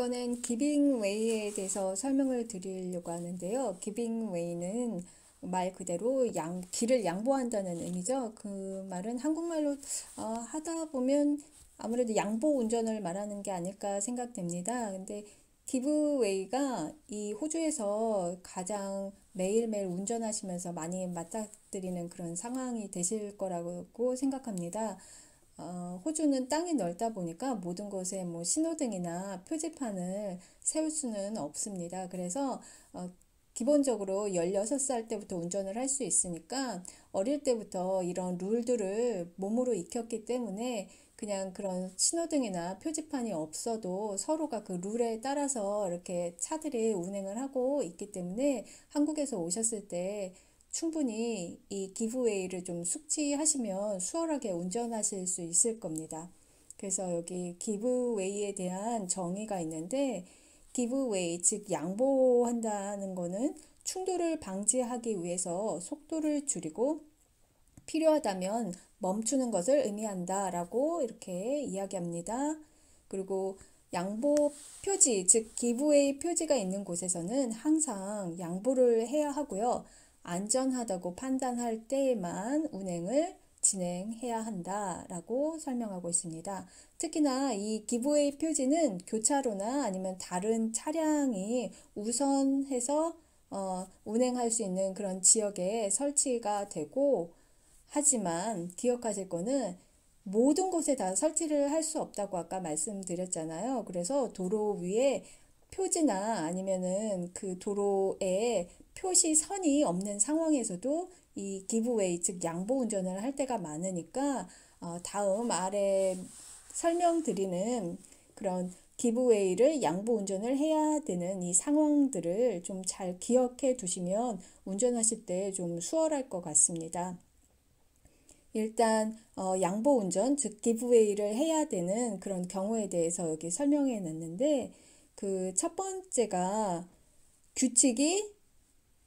이번엔 기빙웨이에 대해서 설명을 드리려고 하는데요. 기빙웨이는 말 그대로 양, 길을 양보한다는 의미죠. 그 말은 한국말로 어, 하다 보면 아무래도 양보 운전을 말하는 게 아닐까 생각됩니다. 근데 기브웨이가 이 호주에서 가장 매일매일 운전하시면서 많이 맞닥뜨리는 그런 상황이 되실 거라고 생각합니다. 어, 호주는 땅이 넓다 보니까 모든 곳에 뭐 신호등이나 표지판을 세울 수는 없습니다. 그래서 어, 기본적으로 16살 때부터 운전을 할 수 있으니까 어릴 때부터 이런 룰들을 몸으로 익혔기 때문에 그냥 그런 신호등이나 표지판이 없어도 서로가 그 룰에 따라서 이렇게 차들이 운행을 하고 있기 때문에 한국에서 오셨을 때 충분히 이 기브웨이를 좀 숙지하시면 수월하게 운전하실 수 있을 겁니다. 그래서 여기 기브웨이에 대한 정의가 있는데 기브웨이 즉 양보한다는 거는 충돌을 방지하기 위해서 속도를 줄이고 필요하다면 멈추는 것을 의미한다 라고 이렇게 이야기합니다. 그리고 양보 표지, 즉 기부웨이 표지가 있는 곳에서는 항상 양보를 해야 하고요. 안전하다고 판단할 때에만 운행을 진행해야 한다라고 설명하고 있습니다. 특히나 이 기부웨이 표지는 교차로나 아니면 다른 차량이 우선해서 어, 운행할 수 있는 그런 지역에 설치가 되고 하지만 기억하실 거는 모든 곳에 다 설치를 할 수 없다고 아까 말씀드렸잖아요. 그래서 도로 위에 표지나 아니면은 그 도로에 표시선이 없는 상황에서도 이 기브웨이 즉 양보 운전을 할 때가 많으니까 어, 다음 아래 설명드리는 그런 기브웨이를 양보 운전을 해야 되는 이 상황들을 좀 잘 기억해 두시면 운전하실 때 좀 수월할 것 같습니다. 일단 어, 양보 운전 즉 기브웨이를 해야 되는 그런 경우에 대해서 여기 설명해 놨는데 그 첫 번째가 규칙이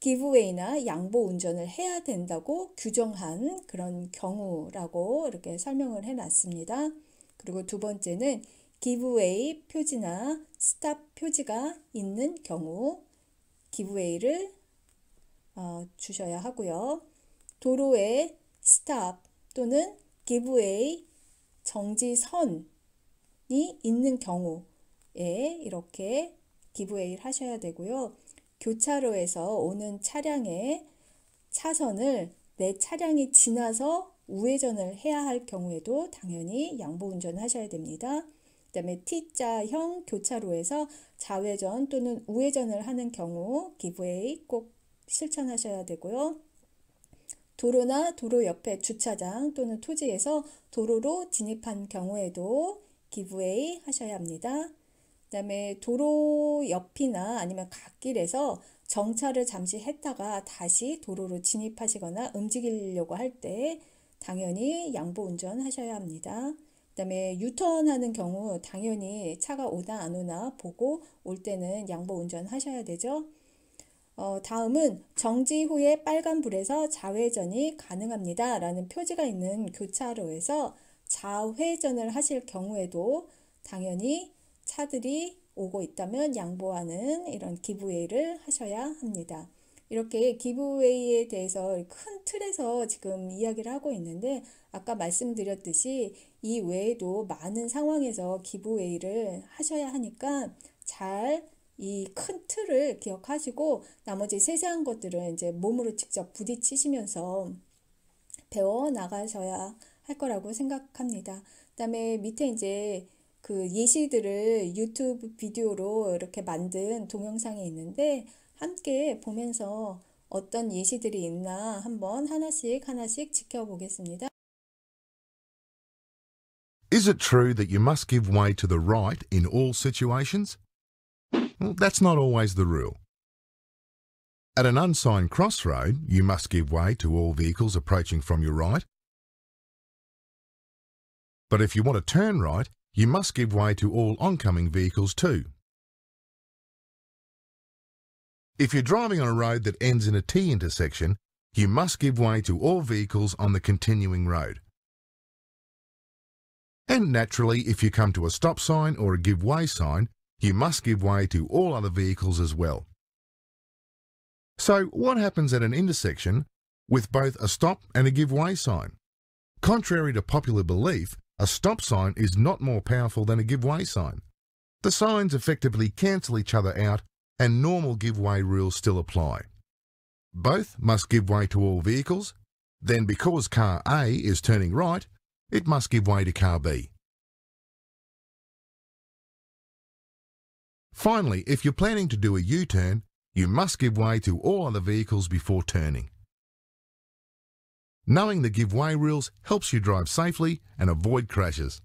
give way나 양보 운전을 해야 된다고 규정한 그런 경우라고 이렇게 설명을 해 놨습니다. 그리고 두 번째는 give way 표지나 stop 표지가 있는 경우 give way를 어, 주셔야 하고요. 도로에 stop 또는 give way 정지선이 있는 경우에 이렇게 giveaway를 하셔야 되고요. 교차로에서 오는 차량의 차선을 내 차량이 지나서 우회전을 해야 할 경우에도 당연히 양보 운전을 하셔야 됩니다. 그 다음에 T자형 교차로에서 좌회전 또는 우회전을 하는 경우 기브웨이 꼭 실천하셔야 되고요. 도로나 도로 옆에 주차장 또는 토지에서 도로로 진입한 경우에도 기브웨이 하셔야 합니다. 그 다음에 도로 옆이나 아니면 갓길에서 정차를 잠시 했다가 다시 도로로 진입하시거나 움직이려고 할 때 당연히 양보 운전 하셔야 합니다. 그 다음에 유턴하는 경우 당연히 차가 오다 안 오나 보고 올 때는 양보 운전 하셔야 되죠. 어, 다음은 정지 후에 빨간불에서 좌회전이 가능합니다. 라는 표지가 있는 교차로에서 좌회전을 하실 경우에도 당연히 차들이 오고 있다면 양보하는 이런 기브웨이를 하셔야 합니다. 이렇게 기브웨이에 대해서 큰 틀에서 지금 이야기를 하고 있는데 아까 말씀드렸듯이 이 외에도 많은 상황에서 기브웨이를 하셔야 하니까 잘 이 큰 틀을 기억하시고 나머지 세세한 것들은 이제 몸으로 직접 부딪히시면서 배워 나가셔야 할 거라고 생각합니다. 그다음에 밑에 이제 그 예시들을 유튜브 비디오로 이렇게 만든 동영상이 있는데 함께 보면서 어떤 예시들이 있나 한번 하나씩 하나씩 지켜보겠습니다. Is it true that you must give way to the right in all situations? Well, that's not always the rule. At an unsigned crossroad, you must give way to all vehicles approaching from your right. But if you want to turn right, you must give way to all oncoming vehicles too. If you're driving on a road that ends in a T intersection, you must give way to all vehicles on the continuing road. And naturally, if you come to a stop sign or a give way sign, you must give way to all other vehicles as well. So what happens at an intersection with both a stop and a give way sign? Contrary to popular belief, a stop sign is not more powerful than a give way sign. The signs effectively cancel each other out and normal give way rules still apply. Both must give way to all vehicles, then because car A is turning right, it must give way to car B. Finally, if you're planning to do a U-turn, you must give way to all other vehicles before turning. Knowing the give way rules helps you drive safely and avoid crashes.